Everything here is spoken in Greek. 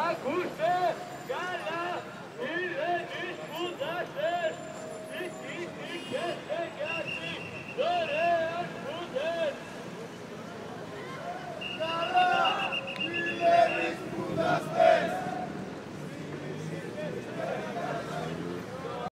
Ακούστε, καλά, φίλε τι σπουδάσες, τι, και